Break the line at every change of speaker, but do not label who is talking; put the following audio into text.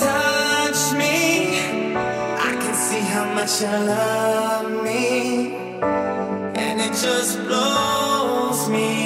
touch me, I can see how much you love me, and it just blows me.